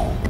Oh.